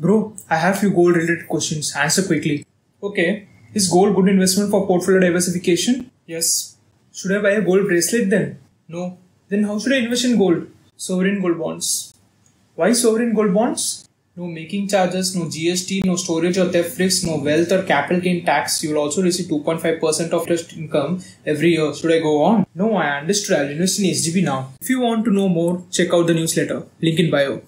Bro, I have few gold related questions. Answer quickly. Okay. Is gold good investment for portfolio diversification? Yes. Should I buy a gold bracelet then? No. Then how should I invest in gold? Sovereign gold bonds. Why sovereign gold bonds? No making charges, no GST, no storage or theft risks, no wealth or capital gain tax. You will also receive 2.5% of interest income every year. Should I go on? No, I understood. I'll invest in SGB now. If you want to know more, check out the newsletter. Link in bio.